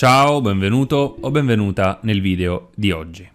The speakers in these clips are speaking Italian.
Ciao, benvenuto o benvenuta nel video di oggi.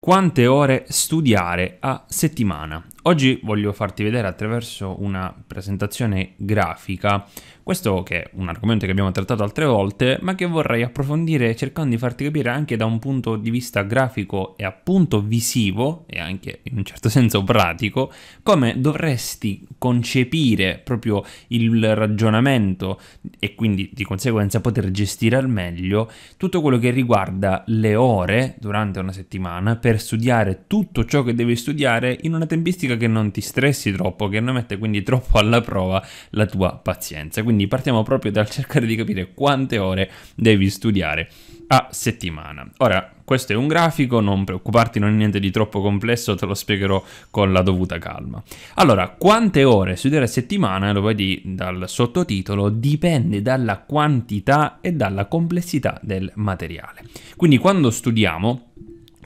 Quante ore studiare a settimana? Oggi voglio farti vedere attraverso una presentazione grafica questo che è un argomento che abbiamo trattato altre volte, ma che vorrei approfondire cercando di farti capire anche da un punto di vista grafico e appunto visivo e anche in un certo senso pratico, come dovresti concepire proprio il ragionamento e quindi di conseguenza poter gestire al meglio tutto quello che riguarda le ore durante una settimana per studiare tutto ciò che devi studiare in una tempistica che non ti stressi troppo, che non mette quindi troppo alla prova la tua pazienza. Quindi partiamo proprio dal cercare di capire quante ore devi studiare a settimana. Ora, questo è un grafico, non preoccuparti, non è niente di troppo complesso, te lo spiegherò con la dovuta calma. Allora, quante ore studiare a settimana, lo vedi dal sottotitolo, dipende dalla quantità e dalla complessità del materiale. Quindi quando studiamo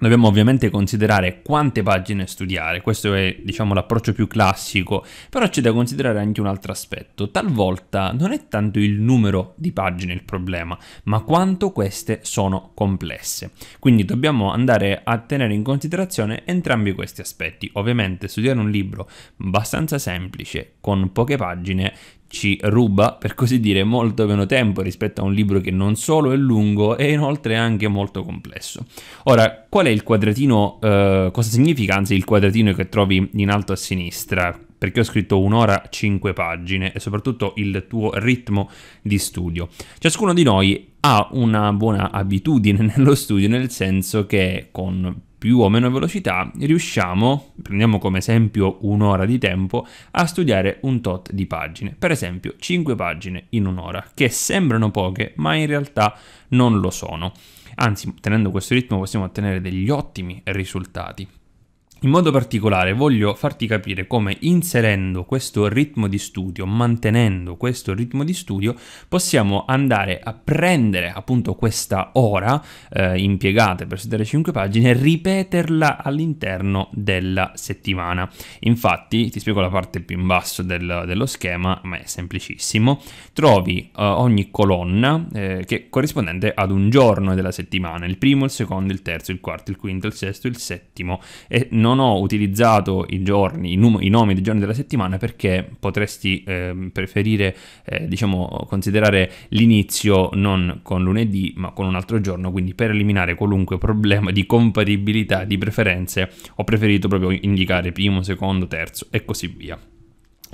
Dobbiamo ovviamente considerare quante pagine studiare, questo è diciamo l'approccio più classico, però c'è da considerare anche un altro aspetto. Talvolta non è tanto il numero di pagine il problema, ma quanto queste sono complesse. Quindi dobbiamo andare a tenere in considerazione entrambi questi aspetti. Ovviamente studiare un libro abbastanza semplice, con poche pagine, ci ruba, per così dire, molto meno tempo rispetto a un libro che non solo è lungo e inoltre è anche molto complesso. Ora, qual è il quadratino, eh, cosa significa anzi il quadratino che trovi in alto a sinistra? Perché ho scritto un'ora, 5 pagine e soprattutto il tuo ritmo di studio. Ciascuno di noi ha una buona abitudine nello studio, nel senso che con più o meno velocità, riusciamo, prendiamo come esempio un'ora di tempo, a studiare un tot di pagine. Per esempio 5 pagine in un'ora, che sembrano poche, ma in realtà non lo sono. Anzi, tenendo questo ritmo possiamo ottenere degli ottimi risultati. In modo particolare voglio farti capire come inserendo questo ritmo di studio, mantenendo questo ritmo di studio, possiamo andare a prendere appunto questa ora eh, impiegata per studiare 5 pagine e ripeterla all'interno della settimana. Infatti, ti spiego la parte più in basso del, dello schema, ma è semplicissimo. Trovi eh, ogni colonna eh, che è corrispondente ad un giorno della settimana, il primo, il secondo, il terzo, il quarto, il quinto, il sesto, il settimo e non non ho utilizzato i giorni, i, num- i, nomi dei giorni della settimana perché potresti eh, preferire, eh, diciamo, considerare l'inizio non con lunedì ma con un altro giorno, quindi per eliminare qualunque problema di compatibilità, di preferenze, ho preferito proprio indicare primo, secondo, terzo e così via.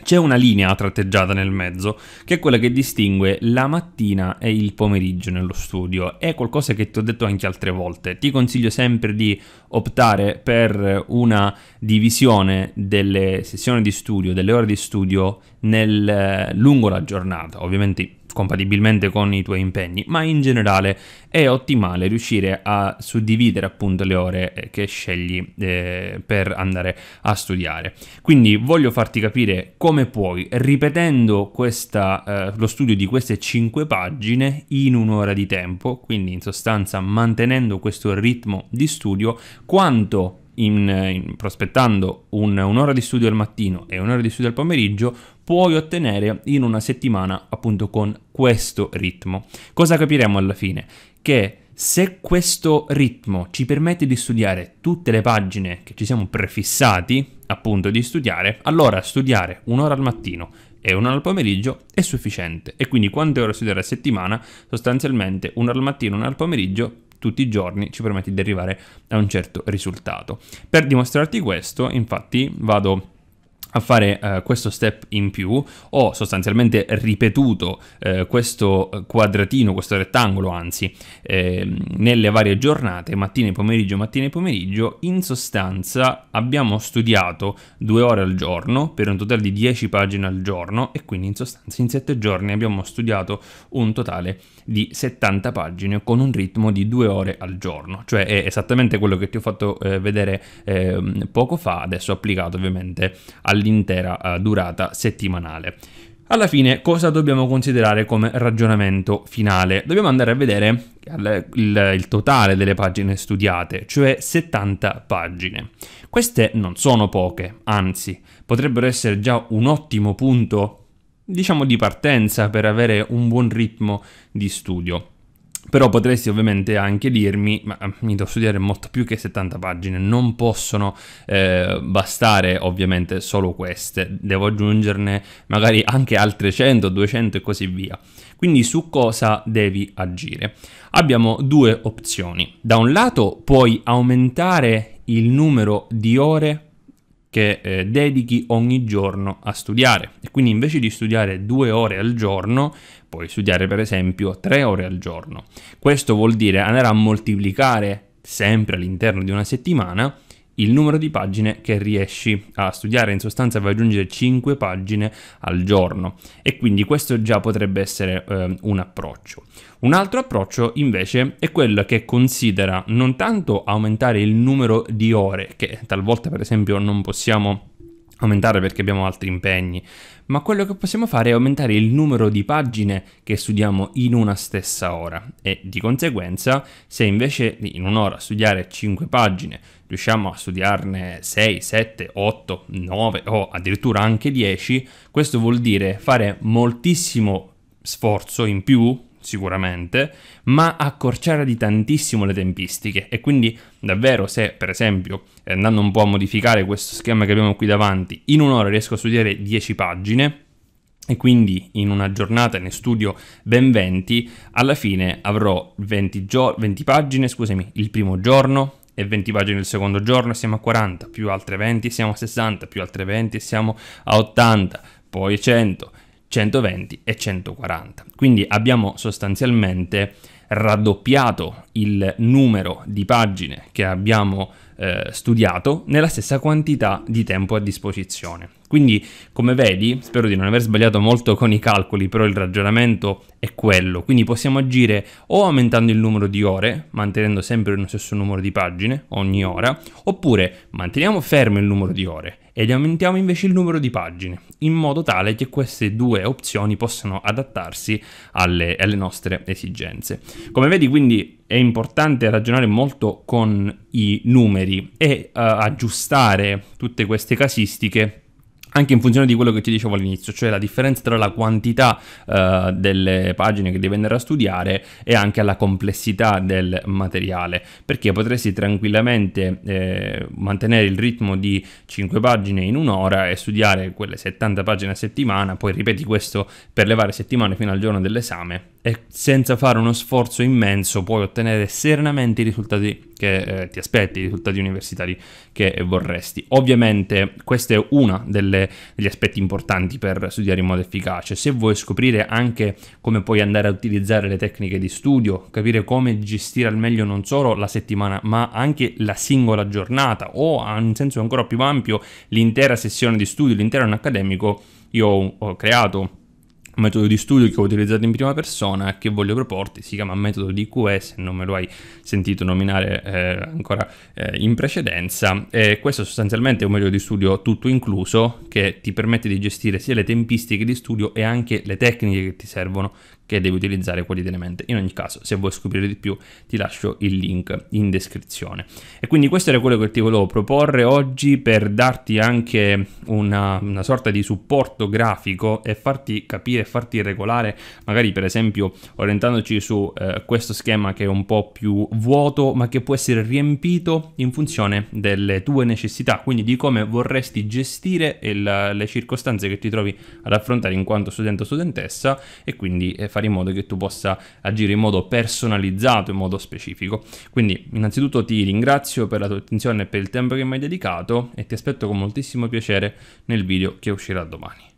C'è una linea tratteggiata nel mezzo, che è quella che distingue la mattina e il pomeriggio nello studio. È qualcosa che ti ho detto anche altre volte. Ti consiglio sempre di optare per una divisione delle sessioni di studio, delle ore di studio nel, eh, lungo la giornata. Ovviamente compatibilmente con i tuoi impegni, ma in generale è ottimale riuscire a suddividere appunto le ore eh, che scegli eh, per andare a studiare. Quindi voglio farti capire come puoi, ripetendo questa, eh, lo studio di queste 5 pagine in un'ora di tempo, quindi in sostanza mantenendo questo ritmo di studio, quanto in, in, prospettando un, un'ora di studio al mattino e un'ora di studio al pomeriggio, puoi ottenere in una settimana appunto con questo ritmo. Cosa capiremo alla fine? Che se questo ritmo ci permette di studiare tutte le pagine che ci siamo prefissati appunto di studiare, allora studiare un'ora al mattino e un'ora al pomeriggio è sufficiente. E quindi quante ore studiare a settimana? Sostanzialmente un'ora al mattino, un'ora al pomeriggio tutti i giorni ci permette di arrivare a un certo risultato. Per dimostrarti questo, infatti, vado a fare uh, questo step in più ho sostanzialmente ripetuto uh, questo quadratino, questo rettangolo anzi, eh, nelle varie giornate, mattina e pomeriggio, mattina e pomeriggio, in sostanza abbiamo studiato due ore al giorno per un totale di 10 pagine al giorno e quindi in sostanza in 7 giorni abbiamo studiato un totale di 70 pagine con un ritmo di due ore al giorno, cioè è esattamente quello che ti ho fatto eh, vedere ehm, poco fa, adesso applicato ovviamente al all'intera uh, durata settimanale. Alla fine cosa dobbiamo considerare come ragionamento finale? Dobbiamo andare a vedere il, il, il, totale delle pagine studiate, cioè 70 pagine. Queste non sono poche, anzi potrebbero essere già un ottimo punto, diciamo, di partenza per avere un buon ritmo di studio. Però potresti ovviamente anche dirmi, ma eh, mi devo studiare molto più che 70 pagine, non possono eh, bastare ovviamente solo queste, devo aggiungerne magari anche altre 100, 200 e così via. Quindi su cosa devi agire? Abbiamo due opzioni. Da un lato puoi aumentare il numero di ore che eh, dedichi ogni giorno a studiare e quindi invece di studiare due ore al giorno puoi studiare per esempio tre ore al giorno. Questo vuol dire andare a moltiplicare sempre all'interno di una settimana il numero di pagine che riesci a studiare, in sostanza vai ad aggiungere 5 pagine al giorno e quindi questo già potrebbe essere eh, un approccio. Un altro approccio invece è quello che considera non tanto aumentare il numero di ore, che talvolta per esempio non possiamo aumentare perché abbiamo altri impegni, ma quello che possiamo fare è aumentare il numero di pagine che studiamo in una stessa ora. E di conseguenza se invece in un'ora studiare 5 pagine riusciamo a studiarne 6, 7, 8, 9 o addirittura anche 10, questo vuol dire fare moltissimo sforzo in più sicuramente, ma accorciare di tantissimo le tempistiche. E quindi davvero se per esempio andando un po' a modificare questo schema che abbiamo qui davanti, in un'ora riesco a studiare 10 pagine, e quindi in una giornata ne studio ben 20, alla fine avrò 20, gio- 20, pagine, scusami, il primo giorno e 20 pagine il secondo giorno e siamo a 40, più altre 20 siamo a 60, più altre 20 siamo a 80, poi 100, 120 e 140. Quindi abbiamo sostanzialmente raddoppiato il numero di pagine che abbiamo eh, studiato nella stessa quantità di tempo a disposizione. Quindi, come vedi, spero di non aver sbagliato molto con i calcoli, però il ragionamento è quello. Quindi possiamo agire o aumentando il numero di ore, mantenendo sempre lo stesso numero di pagine ogni ora, oppure manteniamo fermo il numero di ore ed aumentiamo invece il numero di pagine, in modo tale che queste due opzioni possano adattarsi alle, alle nostre esigenze. Come vedi, quindi è importante ragionare molto con i numeri e uh, aggiustare tutte queste casistiche anche in funzione di quello che ti dicevo all'inizio, cioè la differenza tra la quantità uh, delle pagine che devi andare a studiare e anche la complessità del materiale, perché potresti tranquillamente eh, mantenere il ritmo di 5 pagine in un'ora e studiare quelle 70 pagine a settimana, poi ripeti questo per le varie settimane fino al giorno dell'esame e senza fare uno sforzo immenso puoi ottenere serenamente i risultati che eh, ti aspetti, i risultati universitari che vorresti. Ovviamente questo è uno degli aspetti importanti per studiare in modo efficace. Se vuoi scoprire anche come puoi andare a utilizzare le tecniche di studio, capire come gestire al meglio non solo la settimana ma anche la singola giornata o in senso ancora più ampio l'intera sessione di studio, l'intero anno accademico, io ho creato un metodo di studio che ho utilizzato in prima persona che voglio proporti, si chiama metodo di QS, non me lo hai sentito nominare eh, ancora eh, in precedenza, e questo sostanzialmente è un metodo di studio tutto incluso che ti permette di gestire sia le tempistiche di studio e anche le tecniche che ti servono che devi utilizzare quotidianamente. In ogni caso, se vuoi scoprire di più, ti lascio il link in descrizione. E quindi questo era quello che ti volevo proporre oggi per darti anche una, una sorta di supporto grafico e farti capire farti regolare, magari per esempio orientandoci su eh, questo schema che è un po' più vuoto, ma che può essere riempito in funzione delle tue necessità, quindi di come vorresti gestire il, le circostanze che ti trovi ad affrontare in quanto studente o studentessa e quindi eh, fare in modo che tu possa agire in modo personalizzato, in modo specifico. Quindi innanzitutto ti ringrazio per la tua attenzione e per il tempo che mi hai dedicato e ti aspetto con moltissimo piacere nel video che uscirà domani.